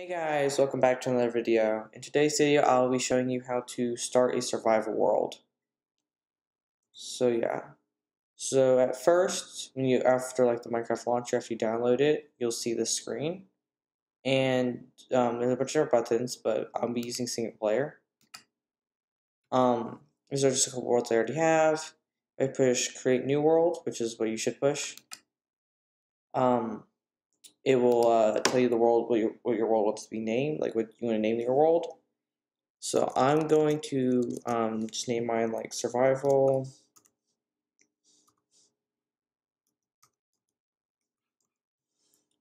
Hey guys, welcome back to another video. In today's video, I'll be showing you how to start a survival world. So yeah. So at first, when you after like the Minecraft launcher, after you download it, you'll see this screen. And um, there's a bunch of buttons, but I'll be using single player. Um, these are just a couple worlds I already have. I push create new world, which is what you should push. Um, it will uh, tell you the world what your what your world wants to be named, like what you want to name your world. So I'm going to um, just name mine like survival.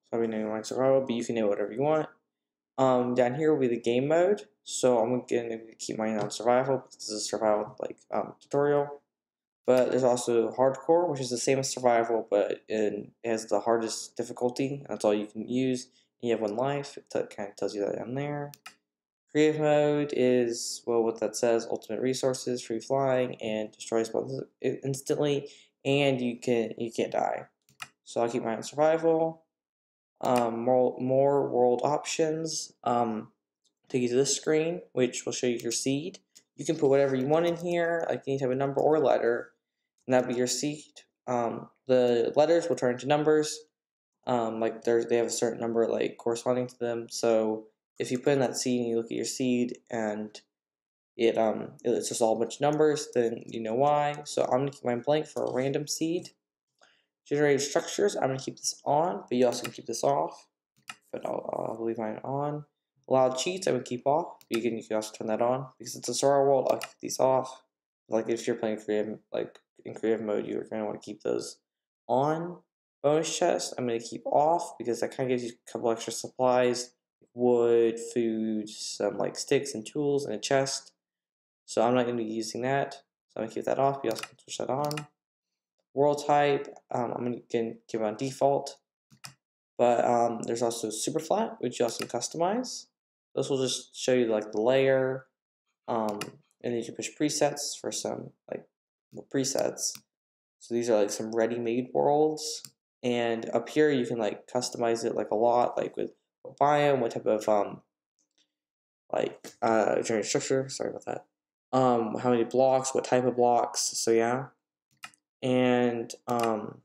So I'll be naming mine survival, but you can name whatever you want. Um, down here will be the game mode. So I'm going to keep mine on survival. This is a survival like um, tutorial. But there's also hardcore, which is the same as survival, but it has the hardest difficulty. That's all you can use. You have one life. It kind of tells you that down there. Creative mode is, well, what that says, ultimate resources, free flying, and destroy spawns instantly, and you can you can't die. So I'll keep mine on survival. Um, more, more world options. Um, take you to this screen, which will show you your seed. You can put whatever you want in here, like any type of number or a letter and that'll be your seed. Um, the letters will turn into numbers. Um, like they have a certain number like corresponding to them. So if you put in that seed and you look at your seed and it um it's just all a bunch of numbers, then you know why. So I'm gonna keep mine blank for a random seed. Generated structures, I'm gonna keep this on, but you also can keep this off. But I'll, I'll leave mine on. Allowed cheats, I would keep off. You can, you can also turn that on because it's a survival world. I'll keep these off. Like if you're playing creative, like in creative mode, you're going to want to keep those on. Bonus chest, I'm going to keep off because that kind of gives you a couple extra supplies, wood, food, some like sticks and tools, and a chest. So I'm not going to be using that. So I'm going to keep that off. You also can switch that on. World type, um, I'm going to keep it on default. But um, there's also super flat, which you also can customize. This will just show you like the layer, um, and then you can push presets for some like presets. So these are like some ready-made worlds. And up here you can like customize it like a lot, like with what biome, what type of um like uh general structure, sorry about that. Um how many blocks, what type of blocks, so yeah. And um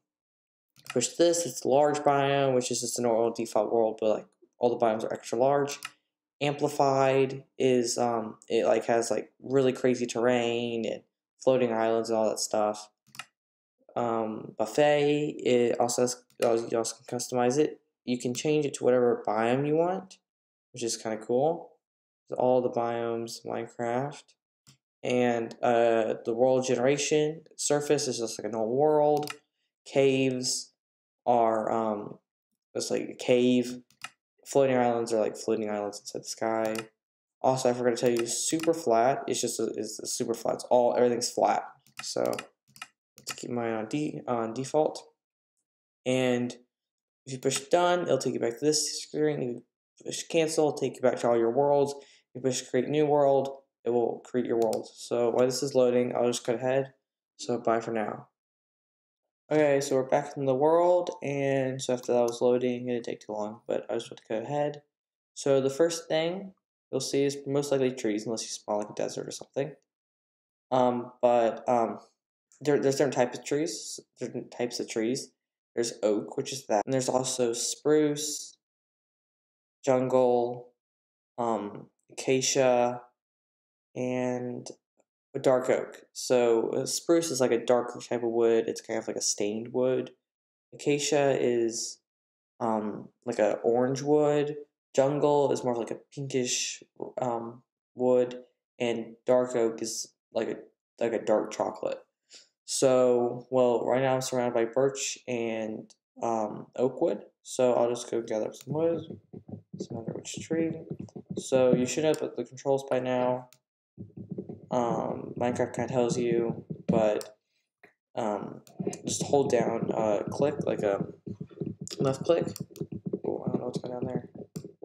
push this, it's large biome, which is just a normal default world, but like all the biomes are extra large. Amplified is um it like has like really crazy terrain and floating islands and all that stuff. Um, buffet, it also has, you also can customize it. You can change it to whatever biome you want, which is kind of cool. all the biomes Minecraft. And uh, the world generation surface is just like a normal world. Caves are um, just like a cave. Floating islands are like floating islands inside the sky. Also, I forgot to tell you, super flat. It's just a, it's a super flat. It's all everything's flat. So let's keep mine on D on default. And if you push done, it'll take you back to this screen. If you push cancel, it'll take you back to all your worlds. If you push create new world, it will create your world. So while this is loading, I'll just cut ahead. So bye for now. Okay, so we're back in the world, and so after that was loading, it didn't take too long, but I just want to cut ahead. So the first thing you'll see is most likely trees, unless you spawn like a desert or something. Um, but um, there, there's different types of trees, different types of trees. There's oak, which is that, and there's also spruce, jungle, um, acacia, and a dark oak. So uh, spruce is like a darker type of wood. It's kind of like a stained wood. Acacia is um, like a orange wood. Jungle is more like a pinkish um, wood, and dark oak is like a like a dark chocolate. So, well, right now I'm surrounded by birch and um, oak wood. So I'll just go gather up some wood. Some other which tree. So you should have the controls by now. Um, Minecraft kind of tells you, but um, just hold down, uh, click like a left click. Oh, I don't know what's going on there.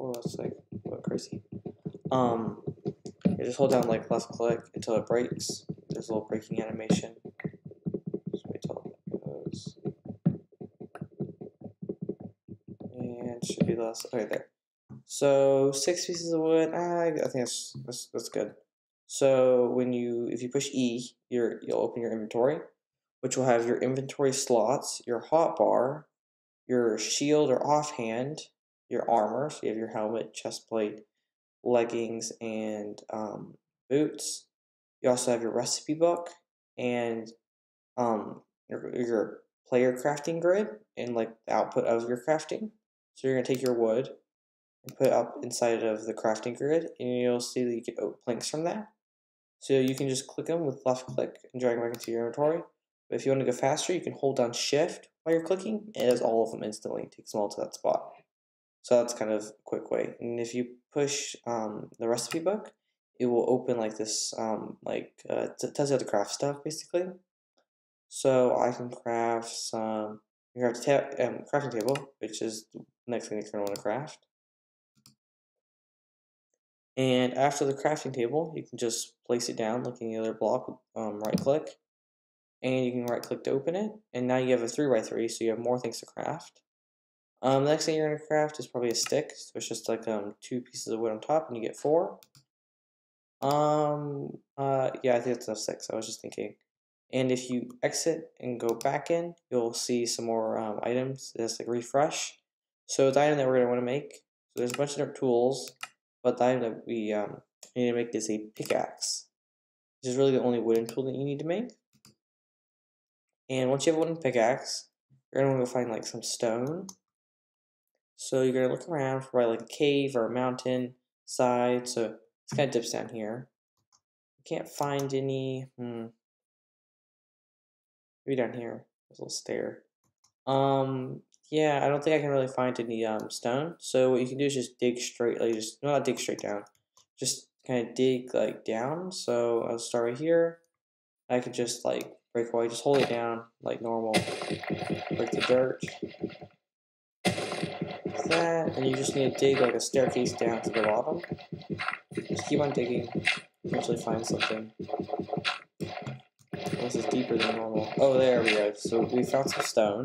Oh, it's like what crazy. Um, you just hold down like left click until it breaks. There's a little breaking animation. Just wait till it goes. And should be less. Okay, there. So six pieces of wood. I, I think that's, that's that's good. So when you if you push E, you're you'll open your inventory, which will have your inventory slots, your hotbar, your shield or offhand, your armor. So you have your helmet, chest plate, leggings, and um, boots. You also have your recipe book and um, your, your player crafting grid and like the output of your crafting. So you're gonna take your wood and put it up inside of the crafting grid, and you'll see that you get oak planks from that. So you can just click them with left click and drag them back into your inventory. But if you want to go faster, you can hold down shift while you're clicking, and it does all of them instantly. It takes them all to that spot. So that's kind of a quick way. And if you push um, the recipe book, it will open like this, um, like uh, it tells you how to craft stuff basically. So I can craft some, craft ta um, crafting table, which is the next thing you're to want to craft. And after the crafting table, you can just place it down like any other block, um, right click, and you can right click to open it. And now you have a 3x3, so you have more things to craft. Um, the next thing you're going to craft is probably a stick, so it's just like um, two pieces of wood on top, and you get four. Um, uh, yeah, I think that's enough six, I was just thinking. And if you exit and go back in, you'll see some more um, items. It's like refresh. So the item that we're going to want to make, so there's a bunch of different tools. But the item that we um, need to make is a pickaxe. This is really the only wooden tool that you need to make. And once you have a wooden pickaxe, you're going to want to find like some stone. So you're to look around for like a cave or a mountain side. So kind of dips down here. You can't find any. Hmm. Maybe down here. There's a little stair. Um, yeah, I don't think I can really find any um, stone. So what you can do is just dig straight, like just not dig straight down, just kind of dig like down. So I'll start right here. I could just like break away, just hold it down like normal. Break the dirt. That, and you just need to dig like a staircase down to the bottom. Just keep on digging, eventually find something. This is deeper than normal. Oh, there we go. So we found some stone.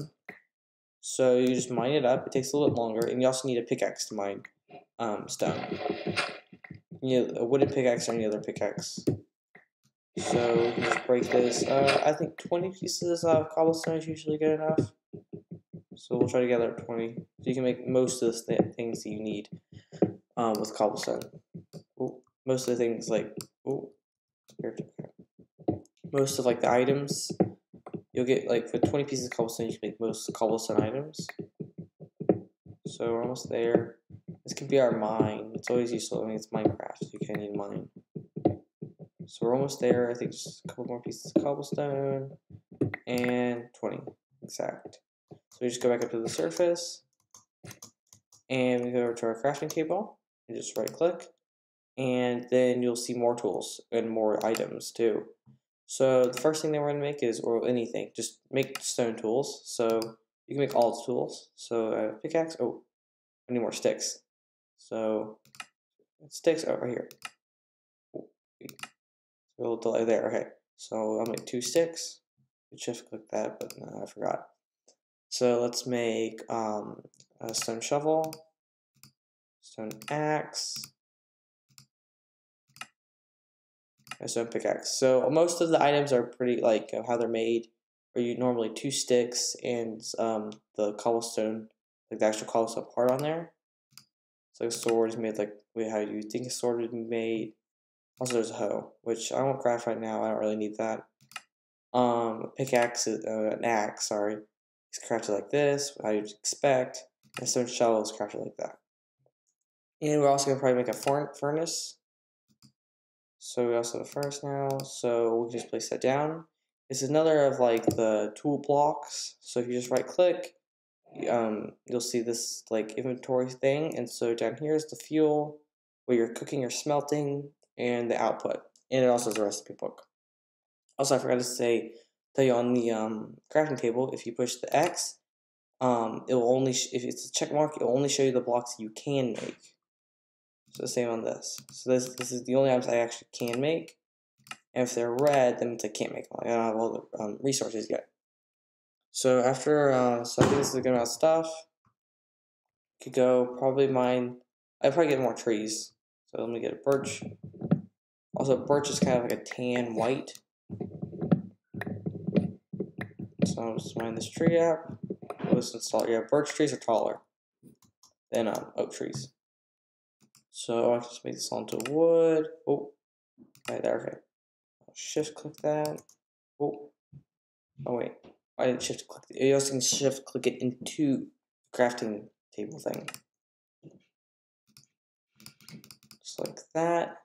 So you just mine it up. It takes a little bit longer, and you also need a pickaxe to mine um, stone. You need a wooden pickaxe or any other pickaxe. So just break this. Uh, I think 20 pieces of cobblestone is usually good enough. So we'll try to gather 20. So you can make most of the things that you need um, with cobblestone. Ooh, most of the things like, ooh, most of like the items You'll get like for 20 pieces of cobblestone, you can make most cobblestone items. So we're almost there. This could be our mine. It's always useful. I mean, it's Minecraft. You can't need mine. So we're almost there. I think just a couple more pieces of cobblestone. And 20. Exact. So we just go back up to the surface. And we go over to our crafting table. And just right click. And then you'll see more tools and more items too. So the first thing that we're going to make is, or anything, just make stone tools. So you can make all tools. So uh, pickaxe, oh, I need more sticks. So sticks over here. A little delay there, okay. So I'll make two sticks. Shift click that, but no, I forgot. So let's make um, a stone shovel, stone axe, a stone pickaxe. So most of the items are pretty like how they're made. Are you normally two sticks and um, the cobblestone, like the actual cobblestone part on there. So a sword is made like how you think a sword would be made. Also, there's a hoe, which I won't craft right now. I don't really need that. Um, a pickaxe, uh, an axe, sorry, is crafted like this, how you'd expect. A stone shovel is crafted like that. And we're also gonna probably make a furnace so we also have a furnace now, so we can just place that down. It's another of like the tool blocks. So if you just right click, um, you'll see this like inventory thing. And so down here is the fuel, where you're cooking or smelting, and the output. And it also has a recipe book. Also, I forgot to say, tell you on the um, crafting table, if you push the X, um, it will only, if it's a check mark, it will only show you the blocks you can make. So same on this. So this this is the only items I actually can make. And if they're red, then I can't make them. I don't have all the um, resources yet. So after, uh, so I think this is a good amount of stuff. Could go probably mine I'd probably get more trees. So let me get a birch. Also, birch is kind of like a tan white. So I'll just mine this tree up. Let's install. Yeah, birch trees are taller than um, oak trees. So I'll just make this onto wood. Oh, right there. Okay. I'll shift click that. Oh, oh wait. I didn't shift click. You also can shift click it into crafting table thing. Just like that.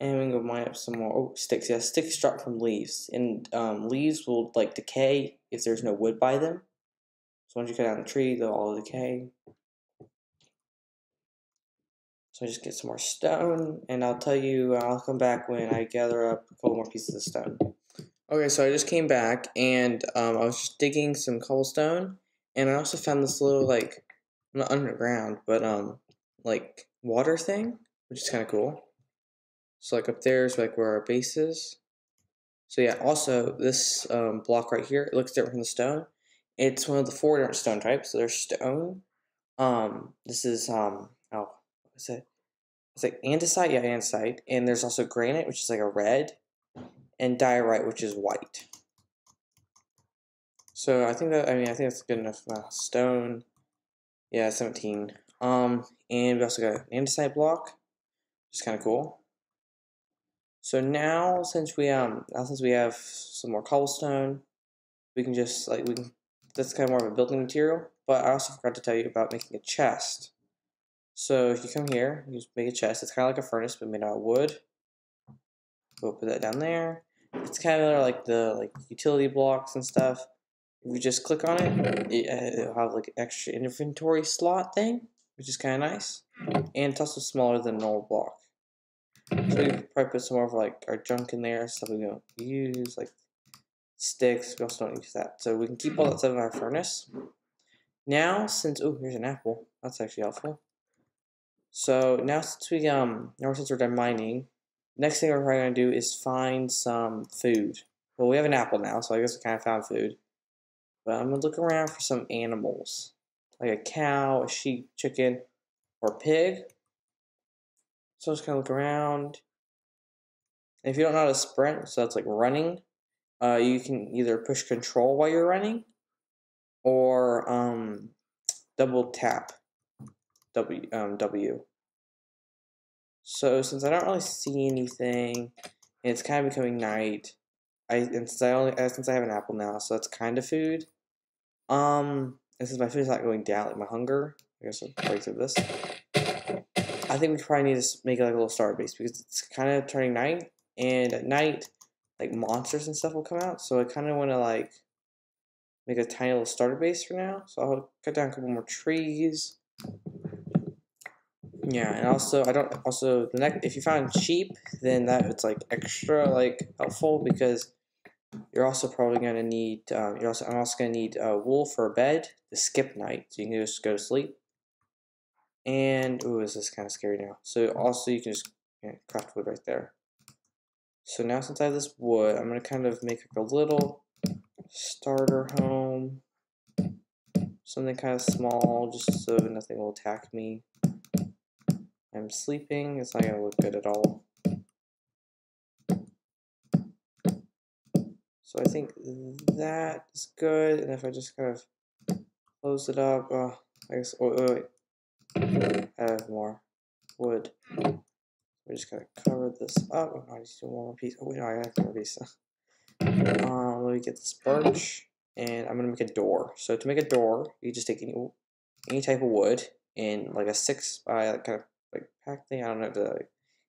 And we go mine up some more. Oh, sticks. Yeah, sticks drop from leaves. And um, leaves will like decay if there's no wood by them. So once you cut down the tree, they'll all decay. So I just get some more stone, and I'll tell you, I'll come back when I gather up a couple more pieces of stone. Okay, so I just came back, and um, I was just digging some cobblestone, and I also found this little, like, not underground, but, um, like, water thing, which is kind of cool. So, like, up there is, like, where our base is. So, yeah, also, this um, block right here, it looks different from the stone. It's one of the four different stone types. So, there's stone. Um, this is, um, oh, is it? It's like andesite, yeah, andesite, and there's also granite, which is like a red, and diorite, which is white. So I think that I mean I think that's good enough. Uh, stone, yeah, 17. Um, and we also got an andesite block, which is kind of cool. So now since we um now since we have some more cobblestone, we can just like we can that's kind of more of a building material. But I also forgot to tell you about making a chest. So if you come here, you just make a chest. It's kind of like a furnace, but made out of wood. We'll put that down there. It's kind of like the like utility blocks and stuff. If you just click on it, it'll have like an extra inventory slot thing, which is kind of nice. And it's also smaller than a normal block. So we probably put some more of like our junk in there, stuff we don't use, like sticks. We also don't use that. So we can keep all that stuff in our furnace. Now, since, oh, here's an apple. That's actually helpful. So now since we um now since we're done mining, next thing we're probably gonna do is find some food. Well, we have an apple now, so I guess we kind of found food. But I'm gonna look around for some animals, like a cow, a sheep, chicken, or pig. So I'm just gonna look around. If you don't know how to sprint, so that's like running, uh, you can either push control while you're running, or um, double tap. W um, W. So since I don't really see anything, it's kind of becoming night, I and since I only uh, since I have an apple now, so that's kind of food. Um, and since my food is not going down, like my hunger, I guess I'll break through this. I think we probably need to make like a little star base because it's kind of turning night, and at night, like monsters and stuff will come out. So I kind of want to like make a tiny little starter base for now. So I'll cut down a couple more trees. Yeah, and also I don't also the next if you find sheep, then that it's like extra like helpful because you're also probably gonna need um, you're also I'm also gonna need uh, wool for a bed to skip night, so you can just go to sleep. And oh, this is kind of scary now. So also you can just craft wood right there. So now since I have this wood, I'm gonna kind of make like a little starter home, something kind of small, just so nothing will attack me. I'm sleeping, it's not gonna look good at all. So I think that is good, and if I just kind of close it up, oh, I guess, oh, oh wait, wait, have more wood. We're just gonna cover this up. I need do one more piece. Oh, wait, no, I have more piece. um, let me get this birch, and I'm gonna make a door. So to make a door, you just take any any type of wood in like a six by kind of like pack thing. I don't know to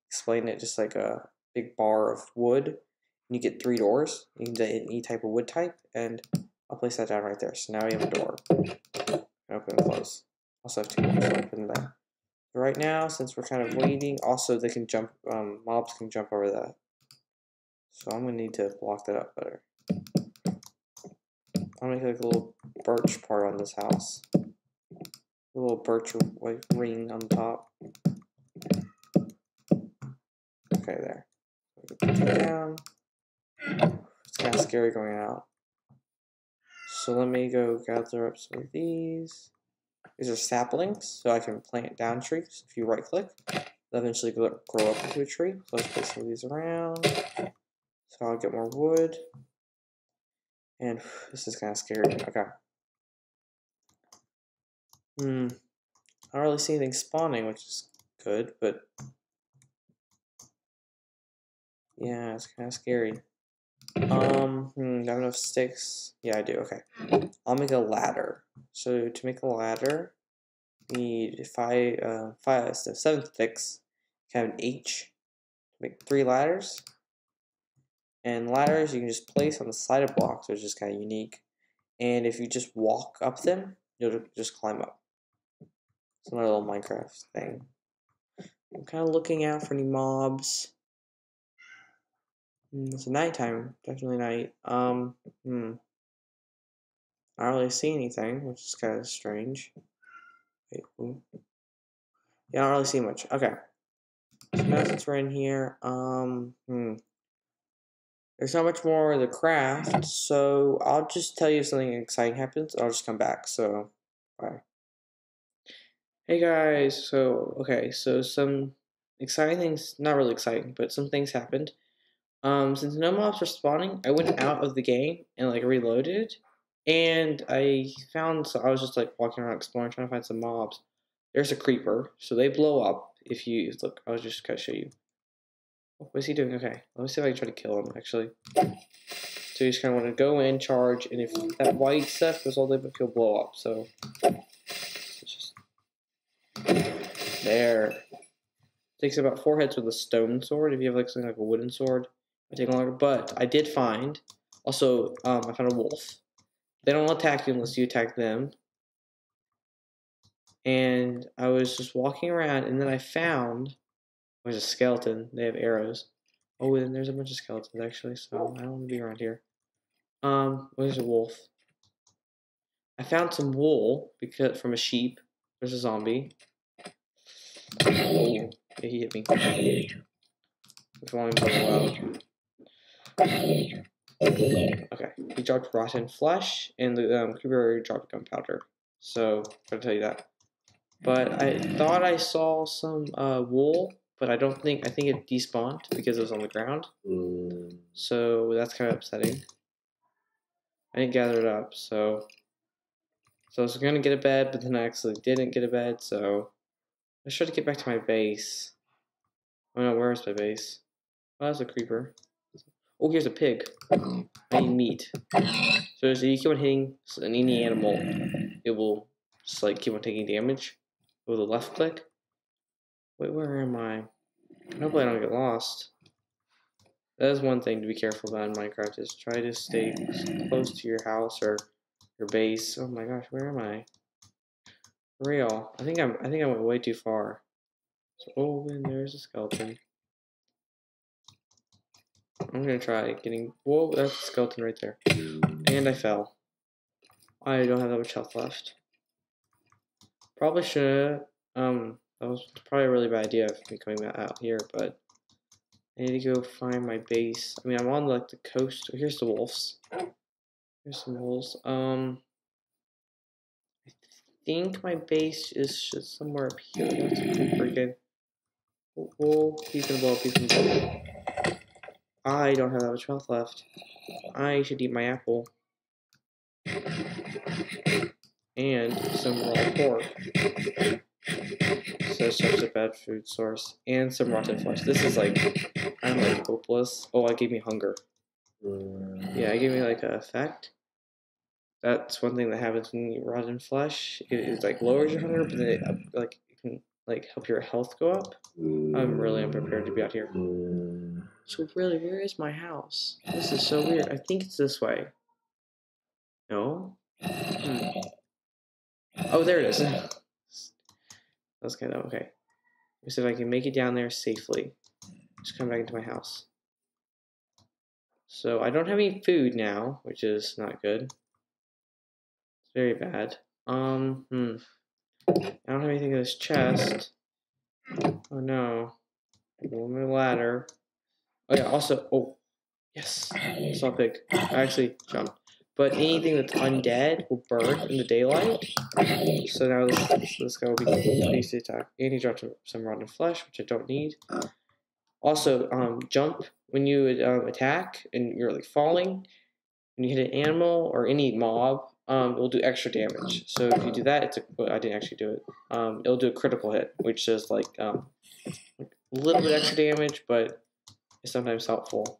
explain it. Just like a big bar of wood. And you get three doors. You can do any type of wood type, and I'll place that down right there. So now we have a door. Open and close. Also have open that. But right now, since we're kind of waiting, also they can jump. Um, mobs can jump over that. So I'm gonna need to block that up better. I'm going to make like a little birch part on this house. A little birch ring on top. Okay, there. Down. It's kind of scary going out. So let me go gather up some of these. These are saplings, so I can plant down trees. If you right click, they'll eventually grow up into a tree. So let's place some of these around. So I'll get more wood. And this is kind of scary. Okay. Hmm. I don't really see anything spawning, which is good, but yeah, it's kind of scary. Um, hmm, I have enough sticks? Yeah, I do. Okay. I'll make a ladder. So to make a ladder, need five, uh, five, so seven sticks. Kind of an H. Make three ladders. And ladders you can just place on the side of blocks, which is kind of unique. And if you just walk up them, you'll just climb up. It's another little Minecraft thing. I'm kind of looking out for any mobs. Mm, it's nighttime, definitely night. Um, hmm. I don't really see anything, which is kind of strange. Wait, yeah, I don't really see much. Okay. So now since we're in here, um, hmm. There's not much more of the craft, so I'll just tell you if something exciting happens. I'll just come back. So, bye. Hey guys, so okay, so some exciting things, not really exciting, but some things happened. Um, since no mobs were spawning, I went out of the game and like reloaded, and I found so I was just like walking around exploring, trying to find some mobs. There's a creeper, so they blow up if you look. I was just gonna show you. What's he doing? Okay, let me see if I can try to kill him. Actually, so you just kind of want to go in, charge, and if that white stuff goes all the way he'll blow up. So just there. Takes about four hits with a stone sword. If you have like something like a wooden sword, I take longer, but I did find. Also, um, I found a wolf. They don't attack you unless you attack them. And I was just walking around, and then I found there's a skeleton. They have arrows. Oh, and there's a bunch of skeletons actually, so I don't want to be around here. Um, there's a wolf. I found some wool because from a sheep. There's a zombie. Oh, yeah, he hit me. Okay, he dropped rotten flesh, and the um, creeper dropped gunpowder. So, gonna tell you that. But I thought I saw some uh, wool, but I don't think, I think it despawned because it was on the ground. So, that's kind of upsetting. I didn't gather it up, so. So I was gonna get a bed, but then I actually didn't get a bed, so. I should to get back to my base. Oh no, where's my base? Oh, that's a creeper. Oh, here's a pig. I need meat. So as you keep on hitting any animal, it will just like keep on taking damage with a left click. Wait, where am I? Hopefully I don't get lost. That is one thing to be careful about in Minecraft is try to stay close to your house or your base. Oh my gosh, where am I? For real. I think I'm I think I went way too far. So oh and there's a skeleton. I'm gonna try getting. Whoa, that's a skeleton right there. And I fell. I don't have that much health left. Probably should. Um, that was probably a really bad idea of me coming out here, but I need to go find my base. I mean, I'm on like the coast. Oh, here's the wolves. Here's some wolves. Um, I think my base is somewhere up here. That's again. Oh, he's gonna blow up. He's gonna blow up. I don't have that much health left. I should eat my apple. And some raw pork. So such a bad food source. And some rotten flesh. This is like, I'm like hopeless. Oh, it gave me hunger. Yeah, it gave me like an effect. That's one thing that happens when you eat rotten flesh. It, it like lowers your hunger, but then it uh, like it can like help your health go up. I'm really unprepared to be out here. So really, where is my house? This is so weird. I think it's this way. No? Hmm. Oh, there it is. That's kind of okay. See if I can make it down there safely. Just come back into my house. So I don't have any food now, which is not good. It's very bad. Um, hmm. I don't have anything in this chest. Oh no. On my ladder. Oh yeah, also, oh, yes, saw pig. I actually jumped. but anything that's undead will burn in the daylight. So now this, this guy will be easy to attack. And he dropped some rotten flesh, which I don't need. Also, um, jump when you um, attack and you're like falling. When you hit an animal or any mob, um, it will do extra damage. So if you do that, it's a, well, I didn't actually do it. Um, it'll do a critical hit, which is like um, a little bit extra damage, but it's sometimes helpful.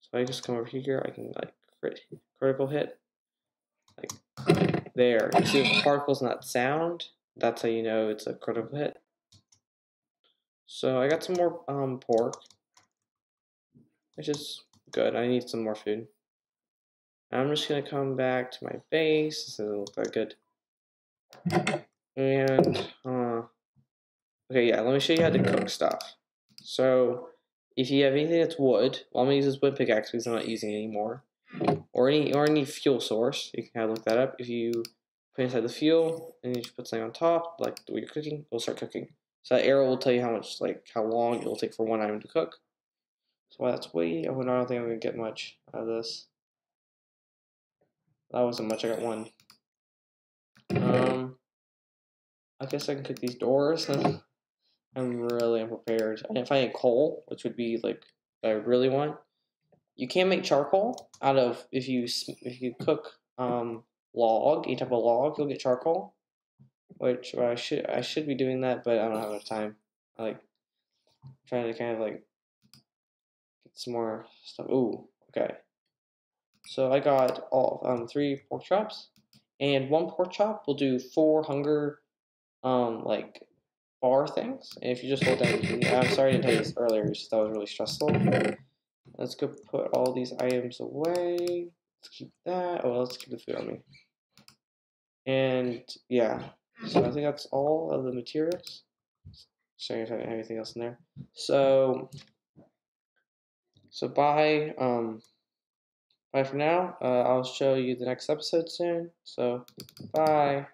So I just come over here, I can like crit, critical hit, like there. You see the particles not sound, that's how you know it's a critical hit. So I got some more um, pork, which is good. I need some more food. I'm just gonna come back to my base. This doesn't look that good. And uh, okay, yeah. Let me show you how to cook stuff. So if you have anything that's wood, well, I'm gonna use this wood pickaxe because I'm not using it anymore, or any or any fuel source. You can kind of look that up. If you put inside the fuel and you just put something on top, like the way you're cooking, it'll start cooking. So that arrow will tell you how much, like how long it will take for one item to cook. So that's way. Oh, no, I don't think I'm gonna get much out of this. That wasn't much. I got one. Um, I guess I can cook these doors. I'm really unprepared. I didn't find any coal, which would be like I really want. You can make charcoal out of if you if you cook um log, any type of log, you'll get charcoal. Which well, I should I should be doing that, but I don't have enough time. I like trying to kind of like get some more stuff. Ooh, okay. So I got all um, three pork chops, and one pork chop will do four hunger, um, like bar things. And if you just hold down, I'm sorry I didn't tell you this earlier. That was really stressful. Let's go put all these items away. Let's keep that. Oh, let's keep the food on me. And yeah, so I think that's all of the materials. Sorry if I have anything else in there. So, so bye. Um, Bye for now. Uh, I'll show you the next episode soon. So, bye.